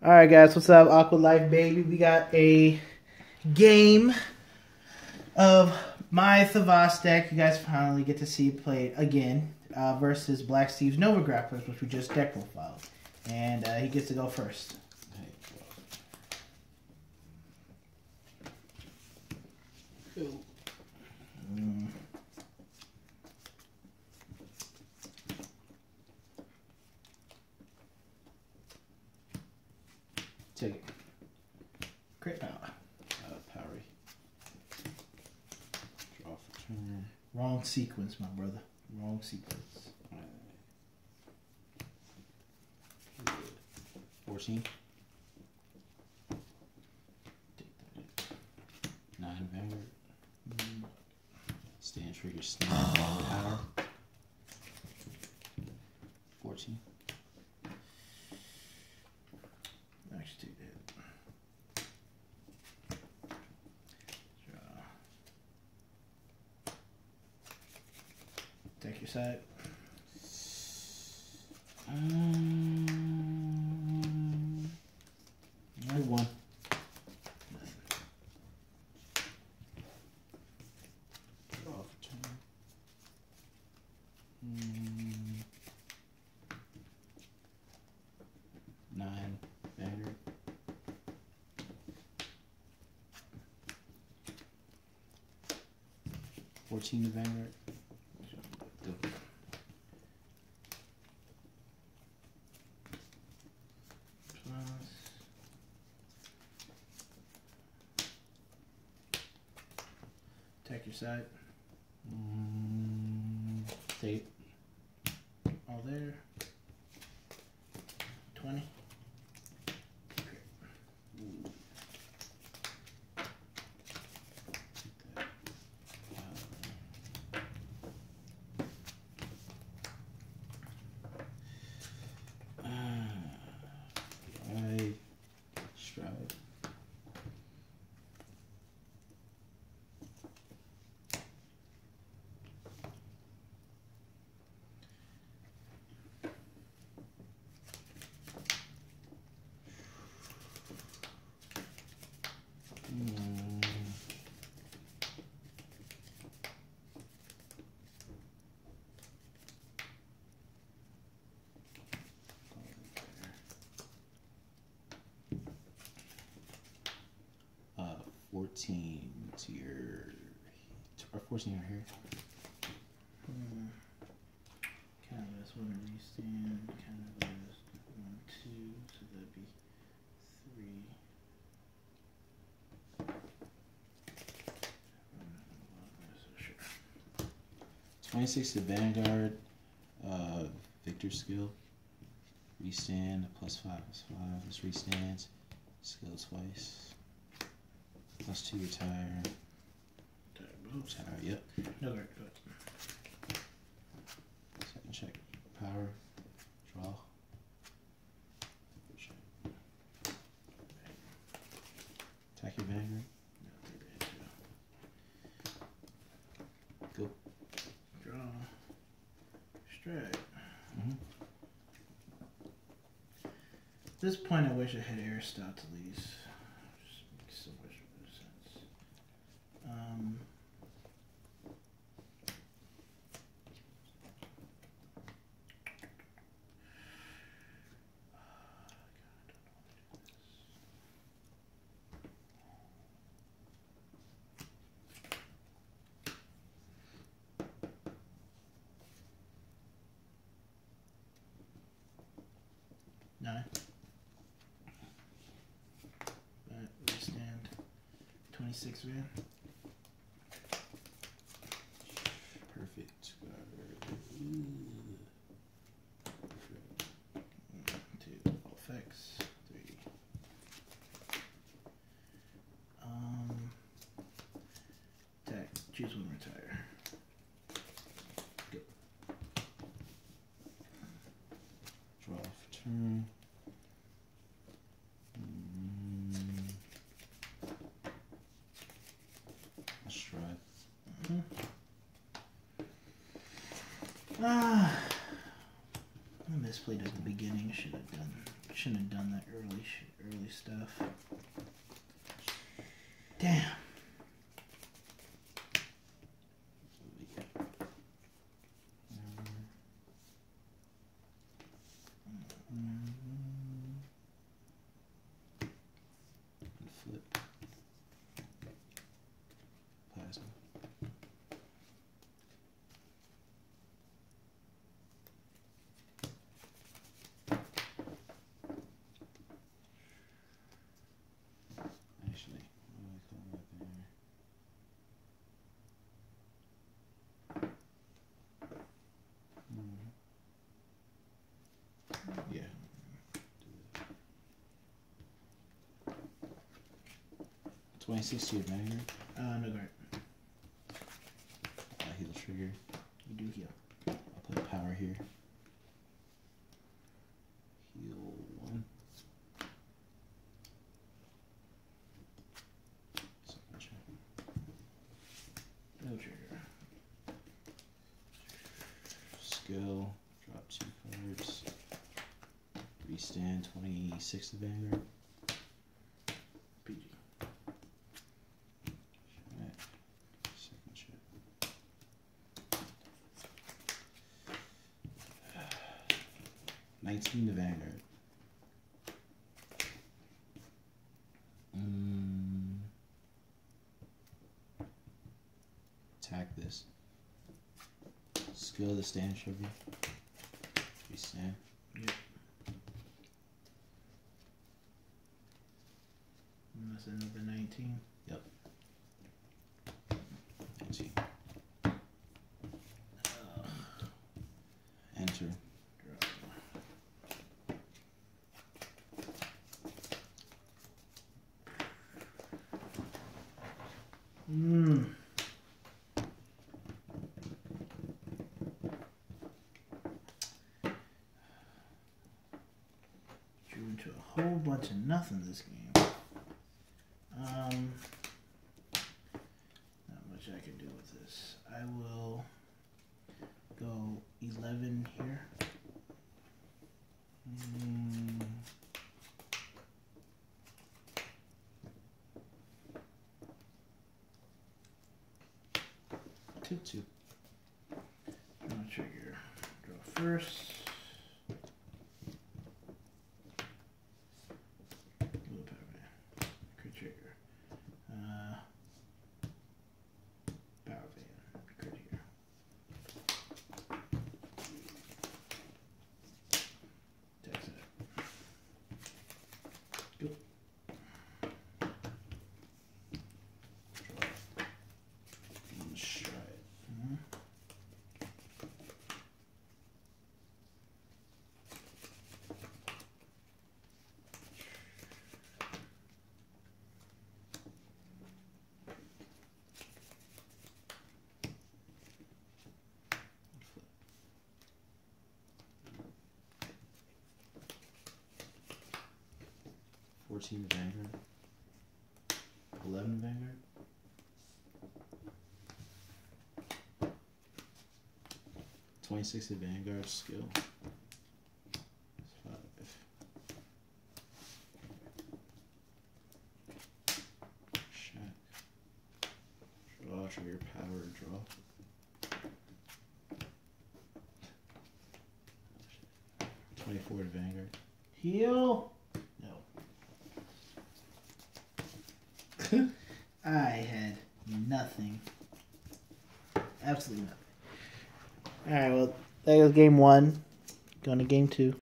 All right, guys, what's up, Aqua Life baby? We got a game of my Thavas deck. You guys finally get to see play again uh, versus Black Steve's Nova Grapplers, which we just deck profiled, and uh, he gets to go first. Wrong sequence, my brother. Wrong sequence. 14. Nine Vanguard. Mm. Stand trigger, stand power. 14. Your side. Um, I one. Draw for turn. Mm. Nine Vanguard. Fourteen Vanguard. Go. Plus. Take your side. Mm, take All there. 20. I stride. Mm. Uh, 14 to your. Or 14 right here. Hmm. Canvas, one restand. Canvas, one, two. So that'd be three. Sure. 26 to Vanguard. Uh, Victor skill. Restand. Plus 5 plus 5. Let's restand. Skill twice. Plus 2 retire. Retire, yep. No, great, good. Second check. Power. Draw. Check. Attack your Vanguard. Go. Draw. Strike. Mhm. At this point, I wish I had Aristoteles. Just Twenty-six, man. Perfect. One, two, effects. Three. Um, attack. Choose one retire. Ah. I misplayed at the beginning. Should have done Shouldn't have done that early, early stuff. Damn. 26 to your dagger. Uh, no guard. Uh, I heal trigger. You do heal. I'll put power here. Heal one. No trigger. Skill. Drop two cards. Restand 26 to Vanguard. 19 to Vanguard. Mm. Attack this. Skill the stand should be. Stand. Yep. Messing up 19. Yep. 19. Uh. Enter. Into a whole bunch of nothing this game. Um, not much I can do with this. I will go 11 here. Mm. Two two. Draw trigger. Draw first. 14 Vanguard. 11 Vanguard. Twenty-six Vanguard skill. Five. Check. Draw trigger power draw. Twenty-four Vanguard. Heal. I had nothing. Absolutely nothing. Alright, well, that was game one. Going to game two.